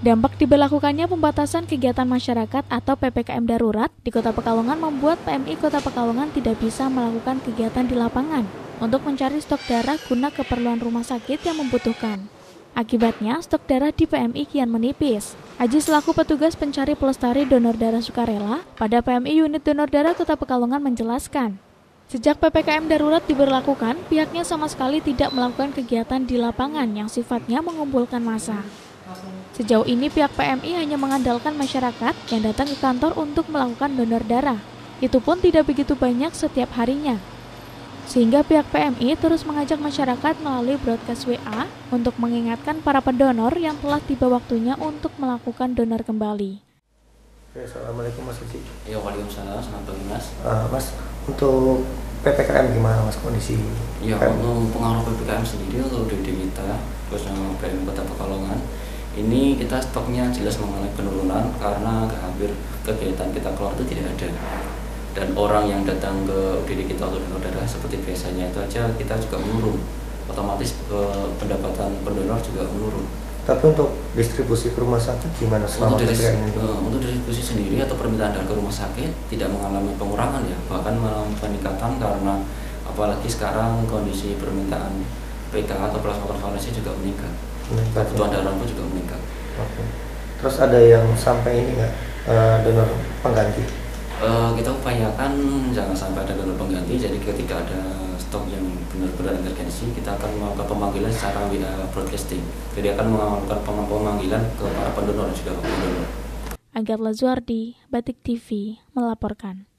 Dampak diberlakukannya pembatasan kegiatan masyarakat atau PPKM darurat di Kota Pekalongan membuat PMI Kota Pekalongan tidak bisa melakukan kegiatan di lapangan untuk mencari stok darah guna keperluan rumah sakit yang membutuhkan. Akibatnya, stok darah di PMI kian menipis. Aji selaku petugas pencari pelestari donor darah sukarela pada PMI Unit Donor Darah Kota Pekalongan menjelaskan, Sejak PPKM darurat diberlakukan, pihaknya sama sekali tidak melakukan kegiatan di lapangan yang sifatnya mengumpulkan massa. Sejauh ini pihak PMI hanya mengandalkan masyarakat yang datang ke kantor untuk melakukan donor darah. Itu pun tidak begitu banyak setiap harinya. Sehingga pihak PMI terus mengajak masyarakat melalui broadcast WA untuk mengingatkan para pendonor yang telah tiba waktunya untuk melakukan donor kembali. Oke, Assalamualaikum Mas Uci. Ya, Waalaikumsalam, selamat pagi Mas. Uh, mas, untuk PPKM gimana Mas kondisi? Ya, untuk pengaruh PPKM sendiri untuk di kita, khususnya PM Kota Pekalongan, ini kita stoknya jelas mengalami penurunan karena hampir kegiatan kita keluar itu tidak ada. Dan orang yang datang ke UGD kita untuk donor darah seperti biasanya itu aja kita juga menurun. Otomatis ke pendapatan pendonor juga menurun. Tapi untuk distribusi ke rumah sakit gimana selama untuk, dari, ini? eh, untuk distribusi sendiri atau permintaan darah ke rumah sakit tidak mengalami pengurangan ya bahkan mengalami peningkatan karena apalagi sekarang kondisi permintaan PK atau plasma konvalesen juga meningkat Meningkat, kebutuhan ya? darah pun juga meningkat Oke. Terus ada yang sampai ini nggak uh, donor pengganti? Eh, kita upayakan jangan sampai ada donor pengganti jadi ketika ada stok yang benar-benar emergensi kita akan melakukan pemanggilan secara WA broadcasting jadi akan melakukan pem- pemanggilan ke para pendonor dan juga pendonor Agar Lazuardi, Batik TV, melaporkan.